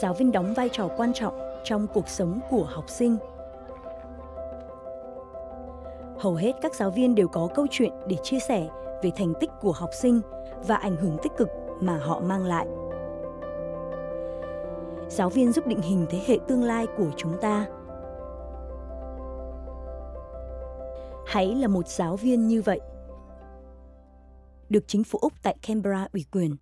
giáo viên đóng vai trò quan trọng trong cuộc sống của học sinh. Hầu hết các giáo viên đều có câu chuyện để chia sẻ về thành tích của học sinh và ảnh hưởng tích cực mà họ mang lại. Giáo viên giúp định hình thế hệ tương lai của chúng ta. Hãy là một giáo viên như vậy. Được chính phủ Úc tại Canberra ủy quyền.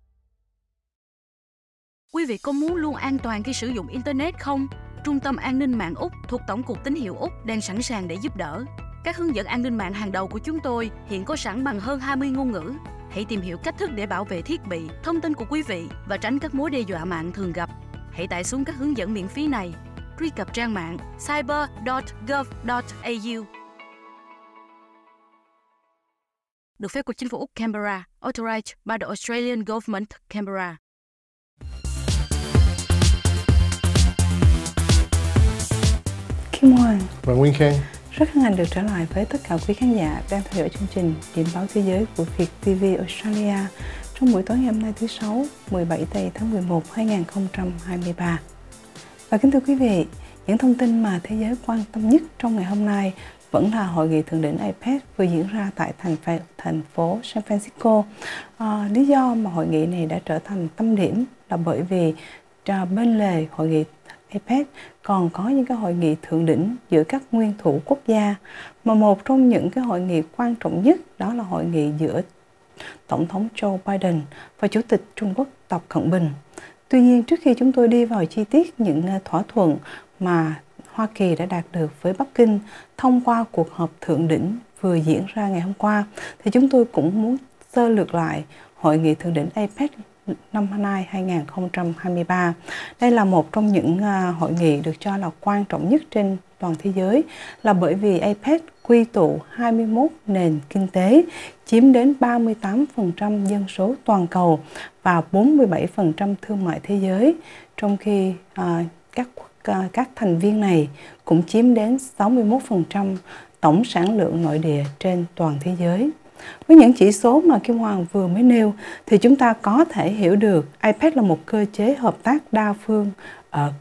Quý vị có muốn luôn an toàn khi sử dụng Internet không? Trung tâm An ninh mạng Úc thuộc Tổng cục Tín hiệu Úc đang sẵn sàng để giúp đỡ. Các hướng dẫn an ninh mạng hàng đầu của chúng tôi hiện có sẵn bằng hơn 20 ngôn ngữ. Hãy tìm hiểu cách thức để bảo vệ thiết bị, thông tin của quý vị và tránh các mối đe dọa mạng thường gặp. Hãy tải xuống các hướng dẫn miễn phí này. Truy cập trang mạng cyber.gov.au. Được phép của chính phủ Úc Canberra, authorized by the Australian Government Canberra. Kim Hoàng và Nguyên Khang. Rất hân hạnh được trở lại với tất cả quý khán giả đang theo dõi chương trình Điểm báo thế giới của Việt TV Australia trong buổi tối ngày hôm nay thứ Sáu, 17 tây tháng 11, 2023. Và kính thưa quý vị, những thông tin mà thế giới quan tâm nhất trong ngày hôm nay vẫn là hội nghị thượng đỉnh APEC vừa diễn ra tại thành phố, thành phố San Francisco. À, lý do mà hội nghị này đã trở thành tâm điểm là bởi vì bên lề hội nghị APEC còn có những cái hội nghị thượng đỉnh giữa các nguyên thủ quốc gia, mà một trong những cái hội nghị quan trọng nhất đó là hội nghị giữa Tổng thống Joe Biden và Chủ tịch Trung Quốc Tập Cận Bình. Tuy nhiên, trước khi chúng tôi đi vào chi tiết những à, thỏa thuận mà Hoa Kỳ đã đạt được với Bắc Kinh thông qua cuộc họp thượng đỉnh vừa diễn ra ngày hôm qua, thì chúng tôi cũng muốn sơ lược lại hội nghị thượng đỉnh APEC năm nay 2023. Đây là một trong những à, hội nghị được cho là quan trọng nhất trên toàn thế giới là bởi vì APEC quy tụ 21 nền kinh tế chiếm đến 38% dân số toàn cầu và 47% thương mại thế giới, trong khi à, các à, các thành viên này cũng chiếm đến 61% tổng sản lượng nội địa trên toàn thế giới. Với những chỉ số mà Kim Hoàng vừa mới nêu, thì chúng ta có thể hiểu được APEC là một cơ chế hợp tác đa phương ở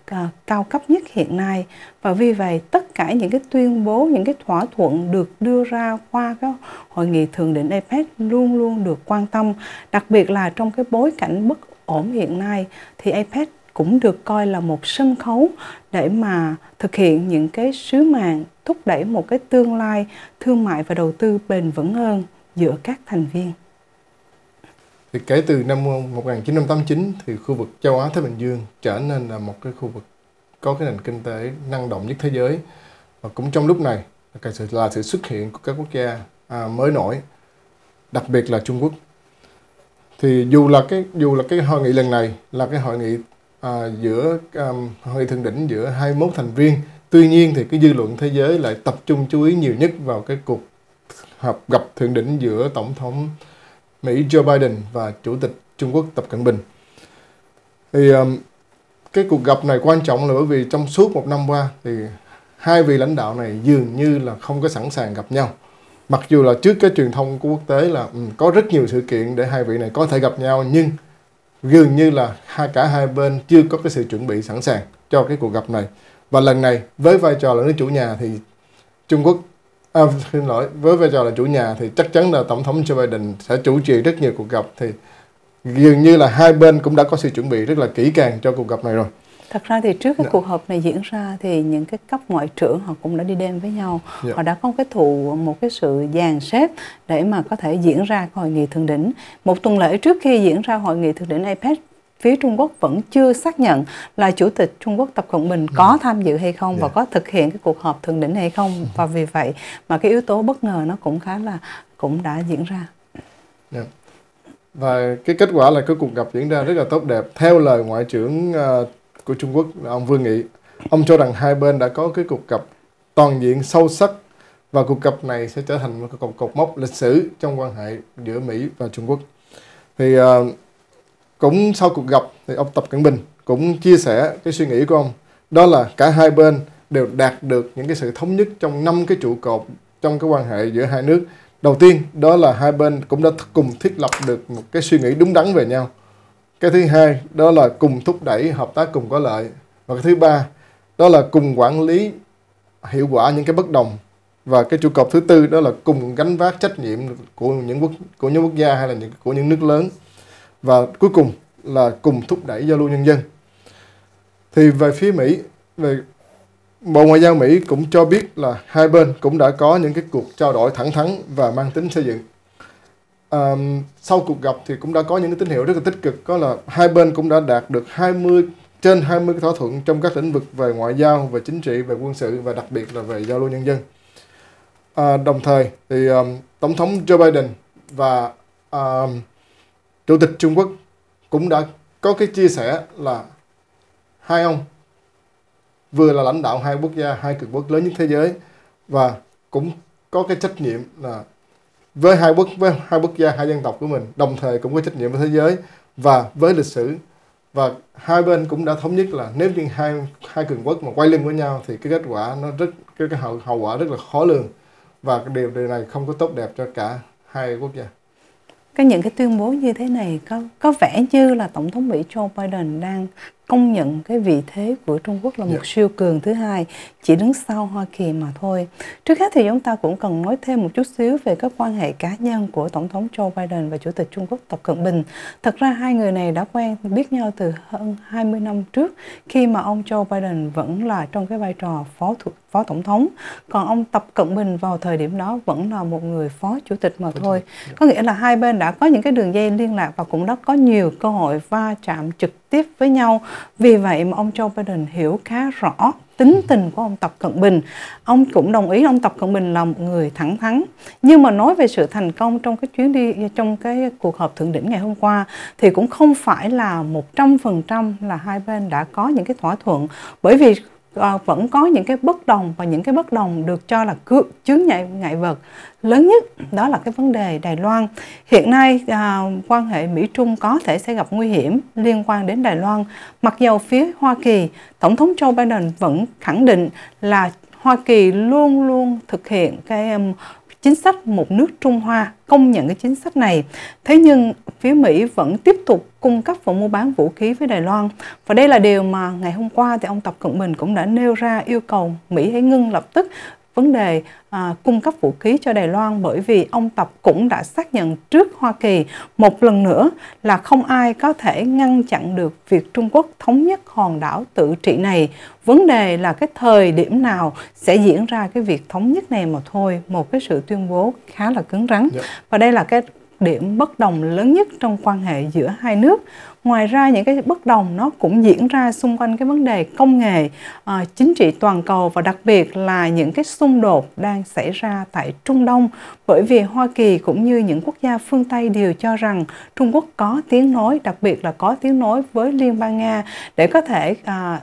cao cấp nhất hiện nay. Và vì vậy, tất cả những cái tuyên bố, những cái thỏa thuận được đưa ra qua các hội nghị thượng đỉnh APEC luôn luôn được quan tâm. Đặc biệt là trong cái bối cảnh bất ổn hiện nay, thì APEC cũng được coi là một sân khấu để mà thực hiện những cái sứ mạng thúc đẩy một cái tương lai thương mại và đầu tư bền vững hơn giữa các thành viên. Thì kể từ năm 1989 thì khu vực châu Á Thái Bình Dương trở nên là một cái khu vực có cái nền kinh tế năng động nhất thế giới và cũng trong lúc này là sự xuất hiện của các quốc gia à, mới nổi đặc biệt là Trung Quốc thì dù là cái dù là cái hội nghị lần này là cái hội nghị à, giữa um, hội nghị thượng đỉnh giữa 21 thành viên tuy nhiên thì cái dư luận thế giới lại tập trung chú ý nhiều nhất vào cái cuộc họp gặp thượng đỉnh giữa Tổng thống Mỹ Joe Biden và Chủ tịch Trung Quốc Tập Cận Bình. Thì um, cái cuộc gặp này quan trọng là bởi vì trong suốt một năm qua thì hai vị lãnh đạo này dường như là không có sẵn sàng gặp nhau. Mặc dù là trước cái truyền thông của quốc tế là um, có rất nhiều sự kiện để hai vị này có thể gặp nhau nhưng dường như là hai cả hai bên chưa có cái sự chuẩn bị sẵn sàng cho cái cuộc gặp này. Và lần này với vai trò là nước chủ nhà thì Trung Quốc À, xin lỗi, với vai trò là chủ nhà thì chắc chắn là Tổng thống Joe Biden sẽ chủ trì rất nhiều cuộc gặp thì dường như là hai bên cũng đã có sự chuẩn bị rất là kỹ càng cho cuộc gặp này rồi. Thật ra thì trước cái dạ. cuộc họp này diễn ra thì những cái cấp ngoại trưởng họ cũng đã đi đêm với nhau. Dạ. Họ đã có một cái thụ một cái sự dàn xếp để mà có thể diễn ra hội nghị thượng đỉnh. Một tuần lễ trước khi diễn ra hội nghị thượng đỉnh APEC phía Trung Quốc vẫn chưa xác nhận là Chủ tịch Trung Quốc Tập Cận Bình có ừ. tham dự hay không và dạ. có thực hiện cái cuộc họp thượng đỉnh hay không ừ. và vì vậy mà cái yếu tố bất ngờ nó cũng khá là cũng đã diễn ra. Yeah. Dạ. Và cái kết quả là cái cuộc gặp diễn ra rất là tốt đẹp. Theo lời Ngoại trưởng uh, của Trung Quốc ông Vương Nghị, ông cho rằng hai bên đã có cái cuộc gặp toàn diện sâu sắc và cuộc gặp này sẽ trở thành một cột cột mốc lịch sử trong quan hệ giữa Mỹ và Trung Quốc. Thì uh, cũng sau cuộc gặp thì ông Tập Cận Bình cũng chia sẻ cái suy nghĩ của ông. Đó là cả hai bên đều đạt được những cái sự thống nhất trong năm cái trụ cột trong cái quan hệ giữa hai nước. Đầu tiên, đó là hai bên cũng đã cùng thiết lập được một cái suy nghĩ đúng đắn về nhau. Cái thứ hai, đó là cùng thúc đẩy hợp tác cùng có lợi. Và cái thứ ba, đó là cùng quản lý hiệu quả những cái bất đồng. Và cái trụ cột thứ tư, đó là cùng gánh vác trách nhiệm của những quốc, của những quốc gia hay là những, của những nước lớn và cuối cùng là cùng thúc đẩy giao lưu nhân dân thì về phía Mỹ về Bộ Ngoại giao Mỹ cũng cho biết là hai bên cũng đã có những cái cuộc trao đổi thẳng thắn và mang tính xây dựng. À, sau cuộc gặp thì cũng đã có những cái tín hiệu rất là tích cực, có là hai bên cũng đã đạt được 20 trên 20 cái thỏa thuận trong các lĩnh vực về ngoại giao, về chính trị, về quân sự và đặc biệt là về giao lưu nhân dân. À, đồng thời thì um, Tổng thống Joe Biden và um, Chủ tịch Trung Quốc cũng đã có cái chia sẻ là hai ông vừa là lãnh đạo hai quốc gia, hai cường quốc lớn nhất thế giới và cũng có cái trách nhiệm là với hai quốc với hai quốc gia, hai dân tộc của mình, đồng thời cũng có trách nhiệm với thế giới và với lịch sử và hai bên cũng đã thống nhất là nếu như hai hai cường quốc mà quay lưng với nhau thì cái kết quả nó rất cái, cái hậu, hậu quả rất là khó lường và cái điều điều này không có tốt đẹp cho cả hai quốc gia. Cái những cái tuyên bố như thế này có có vẻ như là tổng thống Mỹ Joe Biden đang công nhận cái vị thế của Trung Quốc là một yeah. Dạ. siêu cường thứ hai chỉ đứng sau Hoa Kỳ mà thôi. Trước hết thì chúng ta cũng cần nói thêm một chút xíu về các quan hệ cá nhân của Tổng thống Joe Biden và Chủ tịch Trung Quốc Tập Cận Bình. Thật ra hai người này đã quen biết nhau từ hơn 20 năm trước khi mà ông Joe Biden vẫn là trong cái vai trò phó thủ, phó tổng thống. Còn ông Tập Cận Bình vào thời điểm đó vẫn là một người phó chủ tịch mà thôi. Có nghĩa là hai bên đã có những cái đường dây liên lạc và cũng đã có nhiều cơ hội va chạm trực tiếp với nhau. Vì vậy mà ông Joe Biden hiểu khá rõ tính tình của ông Tập Cận Bình. Ông cũng đồng ý ông Tập Cận Bình là một người thẳng thắn. Nhưng mà nói về sự thành công trong cái chuyến đi, trong cái cuộc họp thượng đỉnh ngày hôm qua, thì cũng không phải là 100% là hai bên đã có những cái thỏa thuận bởi vì Ờ, vẫn có những cái bất đồng và những cái bất đồng được cho là chướng ngại ngại vật lớn nhất đó là cái vấn đề Đài Loan. Hiện nay à, quan hệ Mỹ Trung có thể sẽ gặp nguy hiểm liên quan đến Đài Loan. Mặc dầu phía Hoa Kỳ, Tổng thống Joe Biden vẫn khẳng định là Hoa Kỳ luôn luôn thực hiện cái um, chính sách một nước Trung Hoa công nhận cái chính sách này. Thế nhưng phía Mỹ vẫn tiếp tục cung cấp và mua bán vũ khí với Đài Loan. Và đây là điều mà ngày hôm qua thì ông Tập Cận Bình cũng đã nêu ra yêu cầu Mỹ hãy ngưng lập tức vấn đề à, cung cấp vũ khí cho Đài Loan bởi vì ông Tập cũng đã xác nhận trước Hoa Kỳ một lần nữa là không ai có thể ngăn chặn được việc Trung Quốc thống nhất hòn đảo tự trị này. Vấn đề là cái thời điểm nào sẽ diễn ra cái việc thống nhất này mà thôi. Một cái sự tuyên bố khá là cứng rắn. Dạ. Và đây là cái điểm bất đồng lớn nhất trong quan hệ giữa hai nước. Ngoài ra những cái bất đồng nó cũng diễn ra xung quanh cái vấn đề công nghệ à, chính trị toàn cầu và đặc biệt là những cái xung đột đang xảy ra tại Trung Đông. Bởi vì Hoa Kỳ cũng như những quốc gia phương Tây đều cho rằng Trung Quốc có tiếng nói đặc biệt là có tiếng nói với Liên bang Nga để có thể à,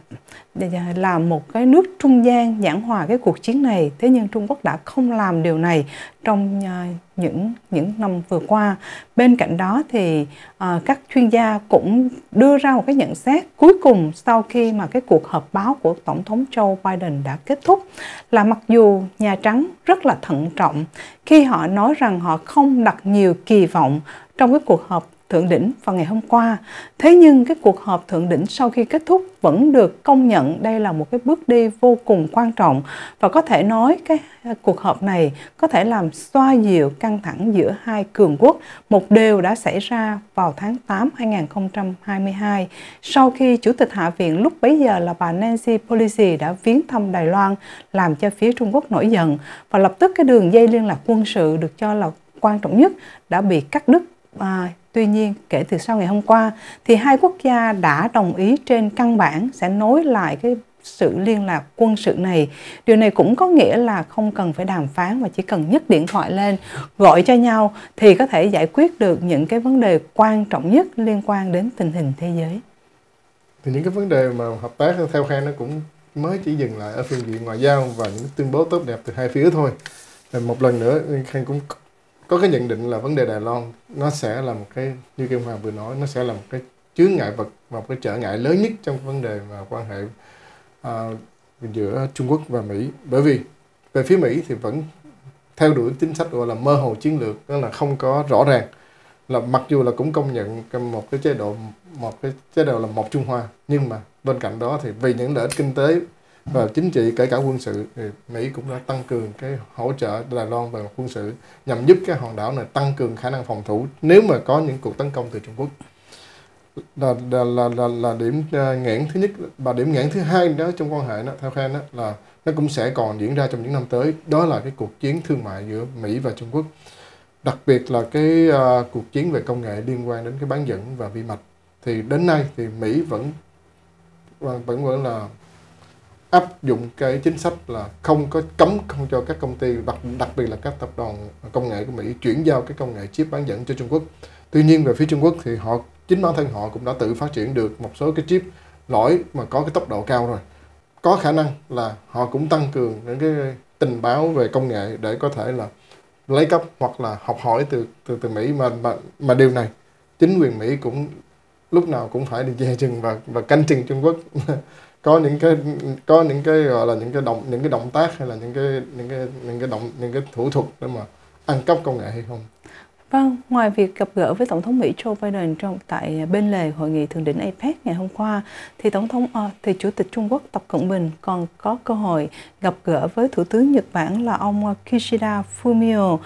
Dạ, dạ, là làm một cái nước trung gian giảng hòa cái cuộc chiến này. Thế nhưng Trung Quốc đã không làm điều này trong à, những những năm vừa qua. Bên cạnh đó thì uh, các chuyên gia cũng đưa ra một cái nhận xét cuối cùng sau khi mà cái cuộc họp báo của tổng thống Joe Biden đã kết thúc là mặc dù Nhà Trắng rất là thận trọng khi họ nói rằng họ không đặt nhiều kỳ vọng trong cái cuộc họp thượng đỉnh vào ngày hôm qua. Thế nhưng cái cuộc họp thượng đỉnh sau khi kết thúc vẫn được công nhận đây là một cái bước đi vô cùng quan trọng và có thể nói cái cuộc họp này có thể làm xoa dịu căng thẳng giữa hai cường quốc. Một điều đã xảy ra vào tháng 8 2022 sau khi Chủ tịch Hạ viện lúc bấy giờ là bà Nancy Pelosi đã viếng thăm Đài Loan, làm cho phía Trung Quốc nổi giận và lập tức cái đường dây liên lạc quân sự được cho là quan trọng nhất đã bị cắt đứt à, Tuy nhiên, kể từ sau ngày hôm qua, thì hai quốc gia đã đồng ý trên căn bản sẽ nối lại cái sự liên lạc quân sự này. Điều này cũng có nghĩa là không cần phải đàm phán mà chỉ cần nhấc điện thoại lên gọi cho nhau thì có thể giải quyết được những cái vấn đề quan trọng nhất liên quan đến tình hình thế giới. Thì những cái vấn đề mà hợp tác theo Khang nó cũng mới chỉ dừng lại ở phương diện ngoại giao và những tuyên bố tốt đẹp từ hai phía thôi. Một lần nữa Khang cũng có cái nhận định là vấn đề Đài Loan nó sẽ là một cái như Kim Hoàng vừa nói nó sẽ là một cái chướng ngại vật và một cái trở ngại lớn nhất trong vấn đề mà quan hệ uh, giữa Trung Quốc và Mỹ. Bởi vì về phía Mỹ thì vẫn theo đuổi chính sách gọi là mơ hồ chiến lược đó là không có rõ ràng. Là mặc dù là cũng công nhận một cái chế độ một cái chế độ là một Trung Hoa nhưng mà bên cạnh đó thì vì những lợi ích kinh tế và chính trị kể cả quân sự thì Mỹ cũng đã tăng cường cái hỗ trợ Đài Loan về mặt quân sự nhằm giúp cái hòn đảo này tăng cường khả năng phòng thủ nếu mà có những cuộc tấn công từ Trung Quốc. Là là là là, là điểm uh, nghẽn thứ nhất và điểm nghẽn thứ hai đó trong quan hệ đó theo Khan đó là nó cũng sẽ còn diễn ra trong những năm tới. Đó là cái cuộc chiến thương mại giữa Mỹ và Trung Quốc. Đặc biệt là cái uh, cuộc chiến về công nghệ liên quan đến cái bán dẫn và vi mạch. Thì đến nay thì Mỹ vẫn vẫn vẫn là áp dụng cái chính sách là không có cấm, không cho các công ty, đặc đặc biệt là các tập đoàn công nghệ của Mỹ chuyển giao cái công nghệ chip bán dẫn cho Trung Quốc. Tuy nhiên về phía Trung Quốc thì họ, chính bản thân họ cũng đã tự phát triển được một số cái chip lõi mà có cái tốc độ cao rồi. Có khả năng là họ cũng tăng cường những cái tình báo về công nghệ để có thể là lấy cấp hoặc là học hỏi từ từ từ Mỹ mà mà mà điều này, chính quyền Mỹ cũng lúc nào cũng phải đi dè chừng và và canh chừng Trung Quốc có những cái có những cái gọi là những cái động những cái động tác hay là những cái những cái những cái động những cái thủ thuật để mà ăn cắp công nghệ hay không? Vâng, ngoài việc gặp gỡ với Tổng thống Mỹ Joe Biden trong tại bên lề hội nghị thượng đỉnh APEC ngày hôm qua, thì Tổng thống uh, thì Chủ tịch Trung Quốc Tập Cận Bình còn có cơ hội gặp gỡ với Thủ tướng Nhật Bản là ông ờ, Kishida Fumio.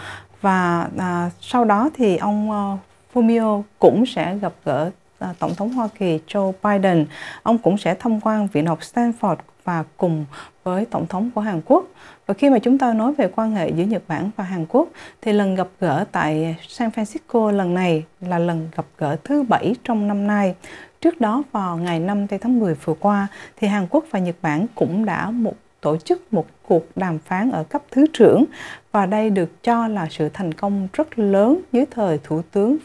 Và uh, sau đó thì ông uh, Fumio cũng sẽ gặp gỡ À, Tổng thống Hoa Kỳ Joe Biden. Ông cũng sẽ tham quan Viện học Stanford và cùng với Tổng thống của Hàn Quốc. Và khi mà chúng ta nói về quan hệ giữa Nhật Bản và Hàn Quốc, thì lần gặp gỡ tại San Francisco lần này là lần gặp gỡ thứ bảy trong năm nay. Trước đó vào ngày 5 tháng 10 vừa qua, thì Hàn Quốc và Nhật Bản cũng đã một tổ chức một cuộc đàm phán ở cấp thứ trưởng và đây được cho là sự thành công rất lớn dưới thời Thủ tướng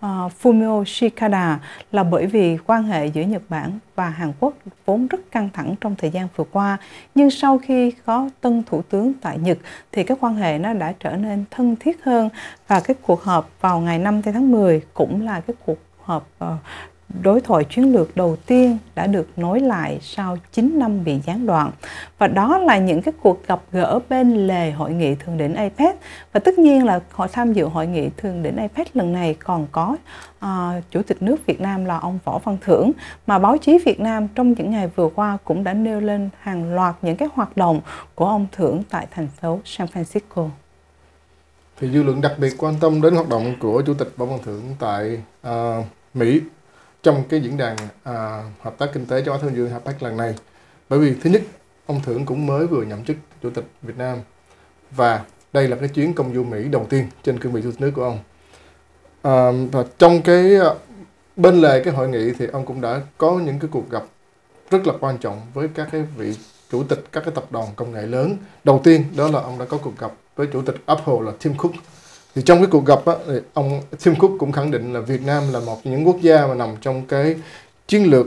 ờ, Fumio Shikada, là bởi vì quan hệ giữa Nhật Bản và Hàn Quốc vốn rất căng thẳng trong thời gian vừa qua. Nhưng sau khi có tân thủ tướng tại Nhật, thì các quan hệ nó đã trở nên thân thiết hơn và cái cuộc họp vào ngày 5 tháng 10 cũng là cái cuộc họp ờ, đối thoại chiến lược đầu tiên đã được nối lại sau 9 năm bị gián đoạn. Và đó là những cái cuộc gặp gỡ bên lề hội nghị thượng đỉnh APEC. Và tất nhiên là họ tham dự hội nghị thượng đỉnh APEC lần này còn có uh, Chủ tịch nước Việt Nam là ông Võ Văn Thưởng. Mà báo chí Việt Nam trong những ngày vừa qua cũng đã nêu lên hàng loạt những cái hoạt động của ông Thưởng tại thành phố San Francisco. Thì dư luận đặc biệt quan tâm đến hoạt động của Chủ tịch Võ Văn Thưởng tại uh, Mỹ trong cái diễn đàn à, hợp tác kinh tế châu Á Thái Bình Dương APEC lần này. Bởi vì thứ nhất, ông Thưởng cũng mới vừa nhậm chức chủ tịch Việt Nam và đây là cái chuyến công du Mỹ đầu tiên trên cương vị chủ tịch nước của ông. À, và trong cái à, bên lề cái hội nghị thì ông cũng đã có những cái cuộc gặp rất là quan trọng với các cái vị chủ tịch các cái tập đoàn công nghệ lớn. Đầu tiên đó là ông đã có cuộc gặp với chủ tịch Apple là Tim Cook thì trong cái cuộc gặp á, thì ông Tim Cook cũng khẳng định là Việt Nam là một trong những quốc gia mà nằm trong cái chiến lược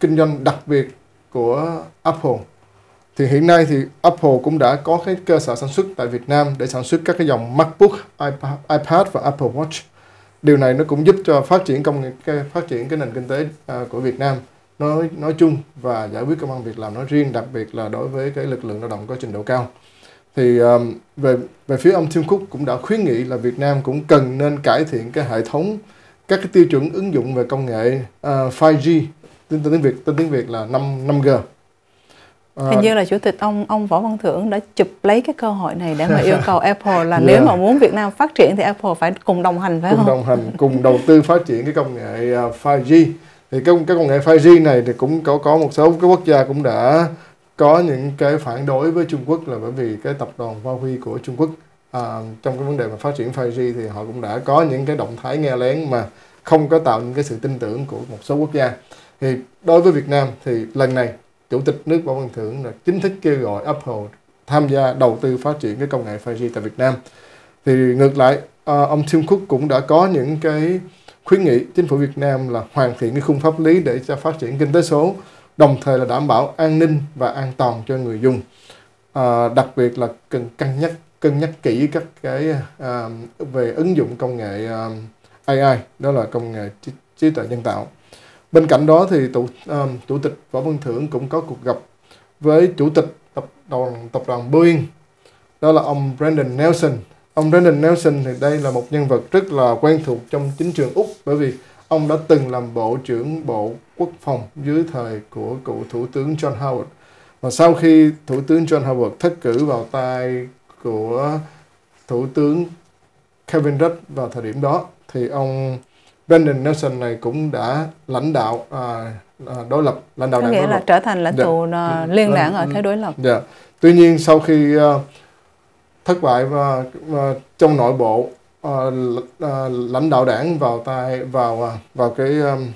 kinh doanh đặc biệt của Apple. Thì hiện nay thì Apple cũng đã có cái cơ sở sản xuất tại Việt Nam để sản xuất các cái dòng MacBook, iPad, iPad và Apple Watch. Điều này nó cũng giúp cho phát triển công nghệ, phát triển cái nền kinh tế à, của Việt Nam nói nói chung và giải quyết công an việc làm nói riêng, đặc biệt là đối với cái lực lượng lao động có trình độ cao thì um, về về phía ông Tim Cook cũng đã khuyến nghị là Việt Nam cũng cần nên cải thiện cái hệ thống các cái tiêu chuẩn ứng dụng về công nghệ uh, 5G tên tiếng Việt tên tiếng Việt là 5 5G À, Hình như là chủ tịch ông ông Võ Văn Thưởng đã chụp lấy cái cơ hội này để mà yêu cầu Apple là yeah. nếu mà muốn Việt Nam phát triển thì Apple phải cùng đồng hành phải cùng không? Cùng đồng hành, cùng đầu tư phát triển cái công nghệ 5G. Thì cái cái công nghệ 5G này thì cũng có có một số cái quốc gia cũng đã có những cái phản đối với Trung Quốc là bởi vì cái tập đoàn Huawei của Trung Quốc à, trong cái vấn đề mà phát triển 5G thì họ cũng đã có những cái động thái nghe lén mà không có tạo những cái sự tin tưởng của một số quốc gia. Thì đối với Việt Nam thì lần này chủ tịch nước Võ Văn Thưởng là chính thức kêu gọi Apple tham gia đầu tư phát triển cái công nghệ 5G tại Việt Nam. Thì ngược lại à, ông Tim Cook cũng đã có những cái khuyến nghị chính phủ Việt Nam là hoàn thiện cái khung pháp lý để cho phát triển kinh tế số đồng thời là đảm bảo an ninh và an toàn cho người dùng. À, đặc biệt là cần cân nhắc cân nhắc kỹ các cái à, về ứng dụng công nghệ à, AI đó là công nghệ trí, trí tuệ nhân tạo. Bên cạnh đó thì tụ à, chủ tịch võ văn thưởng cũng có cuộc gặp với chủ tịch tập đoàn tập đoàn Boeing đó là ông Brandon Nelson. Ông Brendan Nelson thì đây là một nhân vật rất là quen thuộc trong chính trường Úc bởi vì ông đã từng làm bộ trưởng bộ quốc phòng dưới thời của cựu thủ tướng John Howard và sau khi thủ tướng John Howard thất cử vào tay của thủ tướng Kevin Rudd vào thời điểm đó thì ông Brendan Nelson này cũng đã lãnh đạo à, à, đối lập lãnh đạo có đảng nghĩa đối là lập trở thành lãnh Dạ. tụ à, liên đảng ở thế đối lập Dạ. Tuy nhiên sau khi ờ, thất bại và, và trong nội bộ ờ, lãnh đạo đảng vào tay vào vào cái um,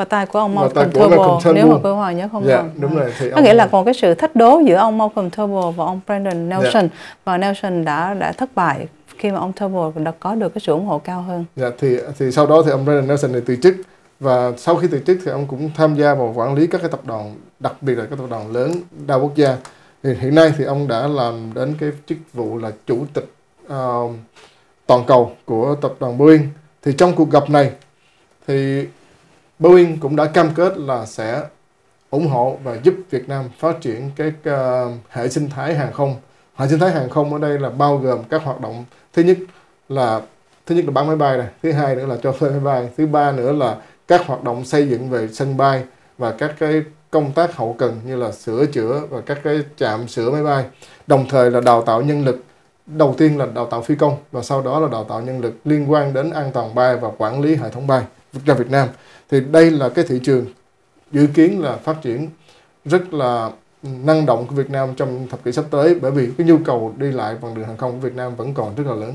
và tay của ông Malcolm Turnbull nếu mà quý hòa nhớ không dạ lầm. đúng rồi thì có nghĩa là còn cái sự thách đố giữa ông Malcolm Turnbull và ông Brendan Nelson. Và Nelson đã đã thất bại khi mà ông Turnbull đã có được cái sự ủng hộ cao hơn. Dạ thì thì sau đó thì ông Brendan Nelson này từ chức. Và sau khi từ chức thì ông cũng tham gia vào quản lý các cái tập đoàn đặc biệt là các tập đoàn lớn đa quốc gia. Thì hiện nay thì ông đã làm đến cái chức vụ là chủ tịch ờ, toàn cầu của tập đoàn Boeing. Thì trong cuộc gặp này thì Boeing cũng đã cam kết là sẽ ủng hộ và giúp Việt Nam phát triển cái uh, ờ, hệ sinh thái hàng không. Hệ sinh thái hàng không ở đây là bao gồm các hoạt động thứ nhất là thứ nhất là bán máy bay này, thứ hai nữa là cho thuê máy bay, thứ ba nữa là các hoạt động xây dựng về sân bay và các cái công tác hậu cần như là sửa chữa và các cái trạm sửa máy bay. Đồng thời là đào tạo nhân lực đầu tiên là đào tạo phi công và sau đó là đào tạo nhân lực liên quan đến an toàn bay và quản lý hệ thống bay ra Việt Nam thì đây là cái thị trường dự kiến là phát triển rất là năng động của Việt Nam trong thập kỷ sắp tới, bởi vì cái nhu cầu đi lại bằng đường hàng không của Việt Nam vẫn còn rất là lớn.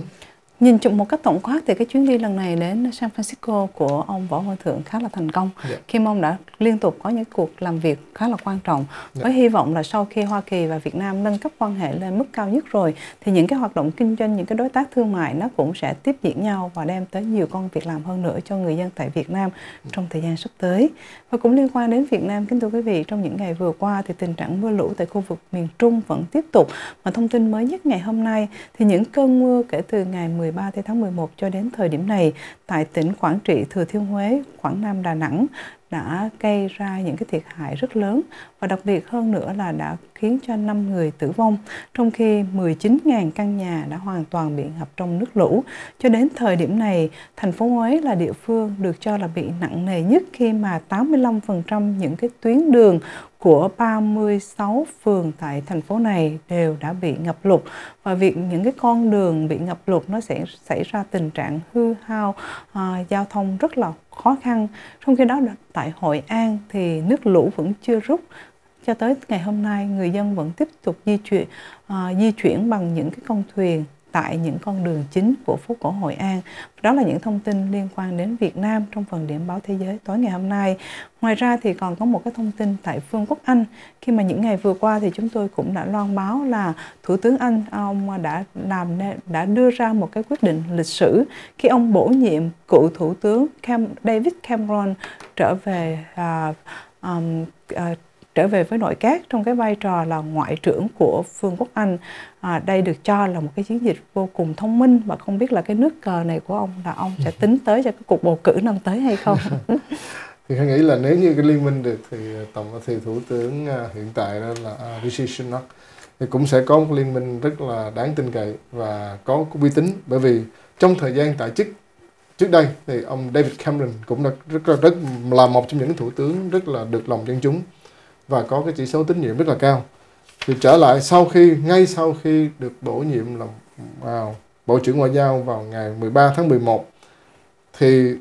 Nhìn chung một cách tổng quát thì cái chuyến đi lần này đến San Francisco của ông Võ Văn Thượng khá là thành công Dạ. khi mà ông đã liên tục có những cuộc làm việc khá là quan trọng Dạ. với hy vọng là sau khi Hoa Kỳ và Việt Nam nâng cấp quan hệ lên mức cao nhất rồi thì những cái hoạt động kinh doanh, những cái đối tác thương mại nó cũng sẽ tiếp diễn nhau và đem tới nhiều công việc làm hơn nữa cho người dân tại Việt Nam trong thời gian sắp tới. Và cũng liên quan đến Việt Nam, kính thưa quý vị, trong những ngày vừa qua thì tình trạng mưa lũ tại khu vực miền Trung vẫn tiếp tục. Mà thông tin mới nhất ngày hôm nay thì những cơn mưa kể từ ngày 13 tới tháng 11 cho đến thời điểm này tại tỉnh Quảng Trị, Thừa Thiên Huế, Quảng Nam, Đà Nẵng đã gây ra những cái thiệt hại rất lớn và đặc biệt hơn nữa là đã khiến cho 5 người tử vong trong khi 19.000 căn nhà đã hoàn toàn bị ngập trong nước lũ. Cho đến thời điểm này, thành phố Huế là địa phương được cho là bị nặng nề nhất khi mà 85% những cái tuyến đường của 36 phường tại thành phố này đều đã bị ngập lụt và việc những cái con đường bị ngập lụt nó sẽ xảy ra tình trạng hư hao à, giao thông rất là khó khăn. Trong khi đó tại Hội An thì nước lũ vẫn chưa rút. Cho tới ngày hôm nay người dân vẫn tiếp tục di chuyển uh, ờ, di chuyển bằng những cái con thuyền tại những con đường chính của phố cổ Hội An. Đó là những thông tin liên quan đến Việt Nam trong phần điểm báo thế giới tối ngày hôm nay. Ngoài ra thì còn có một cái thông tin tại Vương quốc Anh khi mà những ngày vừa qua thì chúng tôi cũng đã loan báo là Thủ tướng Anh ông đã làm đã đưa ra một cái quyết định lịch sử khi ông bổ nhiệm cựu Thủ tướng Cam, David Cameron trở về uh, um, uh, trở về với nội các trong cái vai trò là ngoại trưởng của Vương quốc Anh. À, đây được cho là một cái chiến dịch vô cùng thông minh và không biết là cái nước cờ này của ông là ông sẽ tính tới cho cái cuộc bầu cử năm tới hay không? thì tôi nghĩ là nếu như cái liên minh được thì à, tổng thì thủ tướng à, hiện tại đó là à, Rishi Sunak thì cũng sẽ có một liên minh rất là đáng tin cậy và có uy tín bởi vì trong thời gian tại chức trước đây thì ông David Cameron cũng đã rất là rất là một trong những thủ tướng rất là được lòng dân chúng và có cái chỉ số tín nhiệm rất là cao. Thì trở lại sau khi ngay sau khi được bổ nhiệm làm vào bộ trưởng ngoại giao vào ngày 13 tháng 11 thì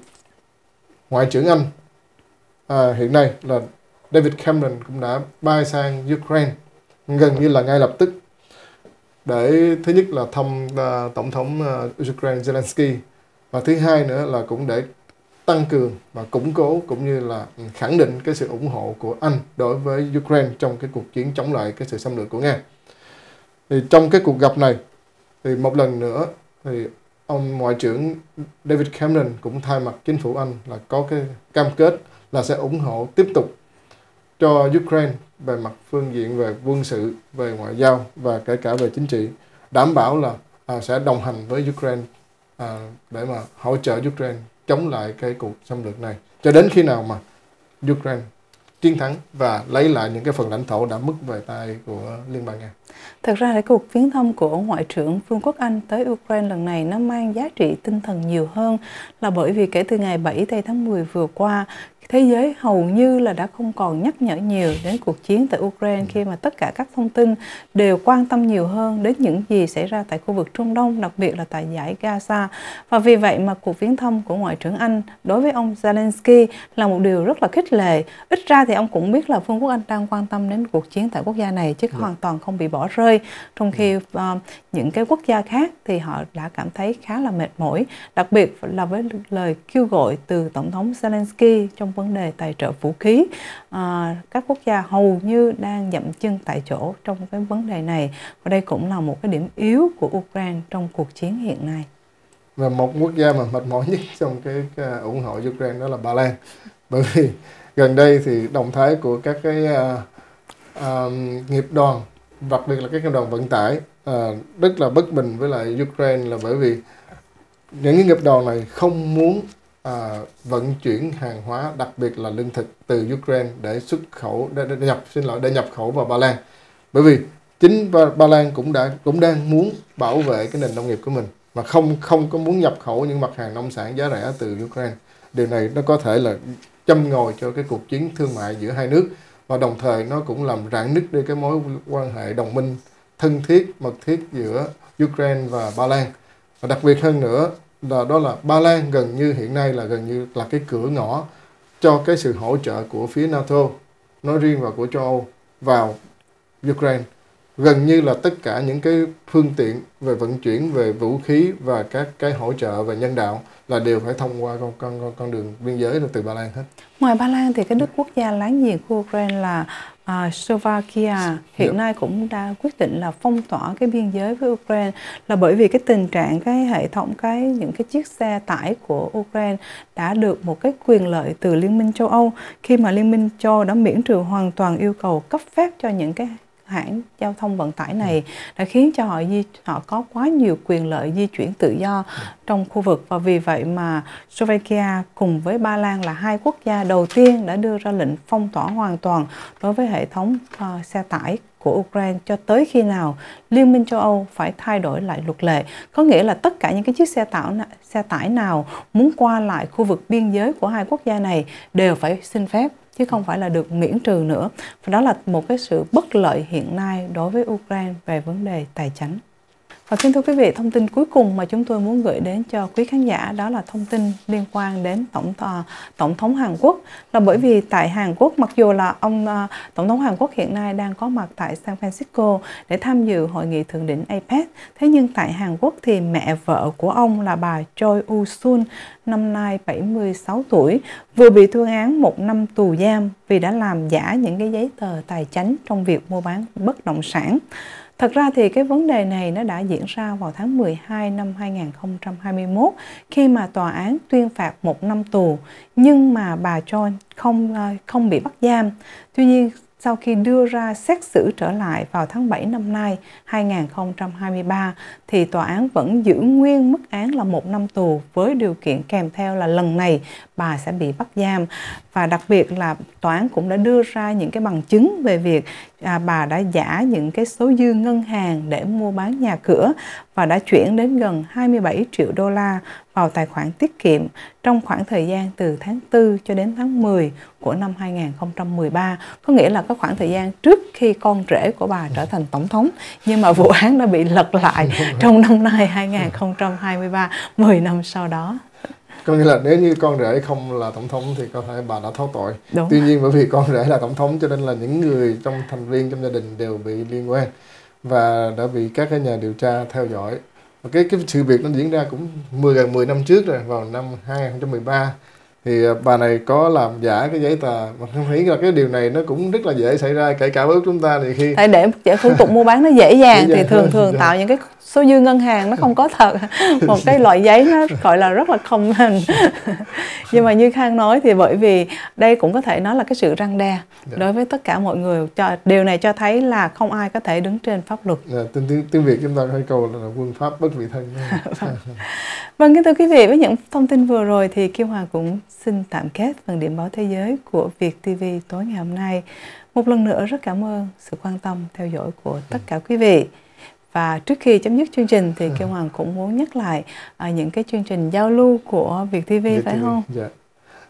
ngoại trưởng Anh à, hiện nay là David Cameron cũng đã bay sang Ukraine gần như là ngay lập tức. Để thứ nhất là thăm uh, tổng thống uh, Ukraine Zelensky và thứ hai nữa là cũng để tăng cường và củng cố cũng như là khẳng định cái sự ủng hộ của Anh đối với Ukraine trong cái cuộc chiến chống lại cái sự xâm lược của Nga. Thì trong cái cuộc gặp này thì một lần nữa thì ông ngoại trưởng David Cameron cũng thay mặt chính phủ Anh là có cái cam kết là sẽ ủng hộ tiếp tục cho Ukraine về mặt phương diện về quân sự, về ngoại giao và kể cả về chính trị đảm bảo là à, sẽ đồng hành với Ukraine à, để mà hỗ trợ Ukraine chống lại cái cuộc xâm lược này cho đến khi nào mà Ukraine chiến thắng và lấy lại những cái phần lãnh thổ đã mất về tay của Liên bang Nga. Thật ra cái cuộc viếng thăm của Ngoại trưởng Vương quốc Anh tới Ukraine lần này nó mang giá trị tinh thần nhiều hơn là bởi vì kể từ ngày 7 tây tháng 10 vừa qua thế giới hầu như là đã không còn nhắc nhở nhiều đến cuộc chiến tại Ukraine khi mà tất cả các thông tin đều quan tâm nhiều hơn đến những gì xảy ra tại khu vực Trung Đông, đặc biệt là tại giải Gaza. Và vì vậy mà cuộc viếng thăm của Ngoại trưởng Anh đối với ông Zelensky là một điều rất là khích lệ. Ít ra thì ông cũng biết là Vương quốc Anh đang quan tâm đến cuộc chiến tại quốc gia này chứ. Dạ. hoàn toàn không bị bỏ rơi. Trong khi uh, những cái quốc gia khác thì họ đã cảm thấy khá là mệt mỏi, đặc biệt là với lời kêu gọi từ Tổng thống Zelensky trong vấn đề tài trợ vũ khí. À, các quốc gia hầu như đang dậm chân tại chỗ trong cái vấn đề này. Và đây cũng là một cái điểm yếu của Ukraine trong cuộc chiến hiện nay. Và một quốc gia mà mệt mỏi nhất trong cái, cái ủng hộ Ukraine đó là Ba Lan. Bởi vì gần đây thì động thái của các cái uh, uh, nghiệp đoàn đặc biệt là các nghiệp đoàn vận tải uh, rất là bất bình với lại Ukraine là bởi vì những cái nghiệp đoàn này không muốn à, vận chuyển hàng hóa đặc biệt là lương thực từ Ukraine để xuất khẩu để, để nhập xin lỗi để nhập khẩu vào Ba Lan. Bởi vì chính Ba, Ba Lan cũng đã cũng đang muốn bảo vệ cái nền nông nghiệp của mình mà không không có muốn nhập khẩu những mặt hàng nông sản giá rẻ từ Ukraine. Điều này nó có thể là châm ngòi cho cái cuộc chiến thương mại giữa hai nước và đồng thời nó cũng làm rạn nứt đi cái mối quan hệ đồng minh thân thiết mật thiết giữa Ukraine và Ba Lan. Và đặc biệt hơn nữa là đó là Ba Lan gần như hiện nay là gần như là cái cửa ngõ cho cái sự hỗ trợ của phía NATO, nói riêng và của châu Âu, vào Ukraine gần như là tất cả những cái phương tiện về vận chuyển, về vũ khí và các cái hỗ trợ về nhân đạo là đều phải thông qua con con con đường biên giới là từ Ba Lan hết. Ngoài Ba Lan thì cái nước quốc gia láng giềng của Ukraine là uh, Slovakia hiện yeah. nay cũng đã quyết định là phong tỏa cái biên giới với Ukraine là bởi vì cái tình trạng cái hệ thống cái những cái chiếc xe tải của Ukraine đã được một cái quyền lợi từ Liên minh châu Âu khi mà Liên minh châu Âu đã miễn trừ hoàn toàn yêu cầu cấp phép cho những cái hãng giao thông vận tải này đã khiến cho họ di họ có quá nhiều quyền lợi di chuyển tự do trong khu vực. Và vì vậy mà Slovakia cùng với Ba Lan là hai quốc gia đầu tiên đã đưa ra lệnh phong tỏa hoàn toàn đối với hệ thống uh, xe tải của Ukraine cho tới khi nào Liên minh châu Âu phải thay đổi lại luật lệ. Có nghĩa là tất cả những cái chiếc xe tải xe tải nào muốn qua lại khu vực biên giới của hai quốc gia này đều phải xin phép chứ không phải là được miễn trừ nữa. Và đó là một cái sự bất lợi hiện nay đối với Ukraine về vấn đề tài chính. Và kính thưa quý vị, thông tin cuối cùng mà chúng tôi muốn gửi đến cho quý khán giả đó là thông tin liên quan đến tổng uh, tổng thống Hàn Quốc là bởi vì tại Hàn Quốc mặc dù là ông uh, tổng thống Hàn Quốc hiện nay đang có mặt tại San Francisco để tham dự hội nghị thượng đỉnh APEC, thế nhưng tại Hàn Quốc thì mẹ vợ của ông là bà Choi U-sun năm nay 76 tuổi vừa bị tuyên án một năm tù giam vì đã làm giả những cái giấy tờ tài chính trong việc mua bán bất động sản. Thật ra thì cái vấn đề này nó đã diễn ra vào tháng 12 năm 2021 khi mà tòa án tuyên phạt một năm tù, nhưng mà bà John không ờ, không bị bắt giam. Tuy nhiên sau khi đưa ra xét xử trở lại vào tháng 7 năm nay 2023 thì tòa án vẫn giữ nguyên mức án là một năm tù với điều kiện kèm theo là lần này bà sẽ bị bắt giam. Và đặc biệt là tòa án cũng đã đưa ra những cái bằng chứng về việc à, bà đã giả những cái số dư ngân hàng để mua bán nhà cửa và đã chuyển đến gần 27 triệu đô la vào tài khoản tiết kiệm trong khoảng thời gian từ tháng 4 cho đến tháng 10 của năm 2013. Có nghĩa là cái khoảng thời gian trước khi con rể của bà trở thành tổng thống. Nhưng mà vụ án đã bị lật lại trong năm nay 2023, 10 năm sau đó có nghĩa là nếu như con rể không là tổng thống thì có thể bà đã thoát tội Đúng. tuy nhiên bởi vì con rể là tổng thống cho nên là những người trong thành viên trong gia đình đều bị liên quan và đã bị các cái nhà điều tra theo dõi và cái cái sự việc nó diễn ra cũng 10 gần 10 năm trước rồi vào năm 2013 thì à, bà này có làm giả cái giấy tờ. Mà không nghĩ là cái điều này nó cũng rất là dễ xảy ra kể cả với chúng ta thì khi tại để để thủ tục mua bán nó dễ dàng thì thường thường dạ. tạo những cái số dư ngân hàng nó không có thật một cái loại giấy nó gọi là rất là không hình nhưng mà như khang nói thì bởi vì đây cũng có thể nói là cái sự răng đe dạ. đối với tất cả mọi người cho điều này cho thấy là không ai có thể đứng trên pháp luật dạ, tiếng, tiếng, tiếng việt chúng ta hay câu là quân pháp bất vị thân vâng kính thưa quý vị với những thông tin vừa rồi thì Kiêu Hoàng cũng xin tạm kết phần điểm báo thế giới của Việt TV tối ngày hôm nay. Một lần nữa rất cảm ơn sự quan tâm theo dõi của tất cả quý vị. Và trước khi chấm dứt chương trình thì Kim Hoàng cũng muốn nhắc lại à, những cái chương trình giao lưu của Việt TV Việt phải TV. không? Dạ.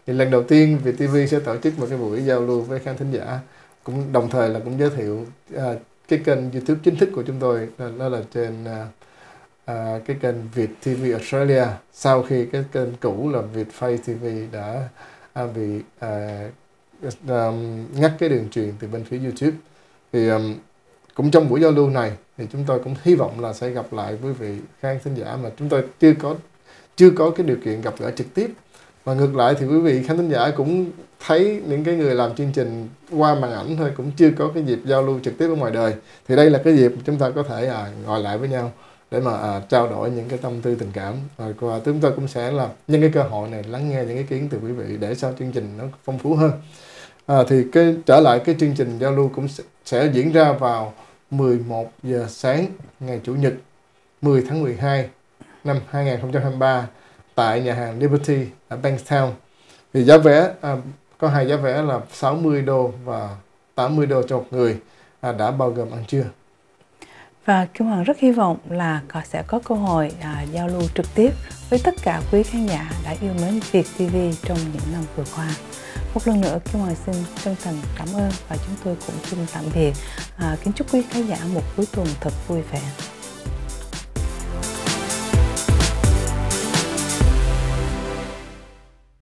Thì lần đầu tiên Việt TV sẽ tổ chức một cái buổi giao lưu với khán thính giả cũng đồng thời là cũng giới thiệu uh, cái kênh YouTube chính thức của chúng tôi đó, đó là trên uh, uh, cái kênh Việt TV Australia sau khi cái kênh cũ là Việt Face TV đã uh, bị uh, um, ngắt cái đường truyền từ bên phía YouTube thì um, cũng trong buổi giao lưu này thì chúng tôi cũng hy vọng là sẽ gặp lại quý vị khán thính giả mà chúng tôi chưa có chưa có cái điều kiện gặp gỡ trực tiếp. Và ngược lại thì quý vị khán thính giả cũng thấy những cái người làm chương trình qua màn ảnh thôi cũng chưa có cái dịp giao lưu trực tiếp ở ngoài đời. Thì đây là cái dịp chúng ta có thể à, ngồi lại với nhau để mà à, trao đổi những cái tâm tư tình cảm. Và qua chúng tôi cũng sẽ là nhân cái cơ hội này lắng nghe những ý kiến từ quý vị để sau chương trình nó phong phú hơn. À, thì cái trở lại cái chương trình giao lưu cũng sẽ, sẽ diễn ra vào 11 giờ sáng ngày chủ nhật 10 tháng 12 năm 2023 tại nhà hàng Liberty ở Bankstown. Thì giá vé à, có hai giá vé là 60 đô và 80 đô cho một người. À, đã bao gồm ăn trưa. Và Kim Hoàng rất hy vọng là sẽ có cơ hội à, giao lưu trực tiếp với tất cả quý khán giả đã yêu mến Việt TV trong những năm vừa qua. Một lần nữa Kim Hoàng xin chân thành cảm ơn và chúng tôi cũng xin tạm biệt. À, kính chúc quý khán giả một cuối tuần thật vui vẻ.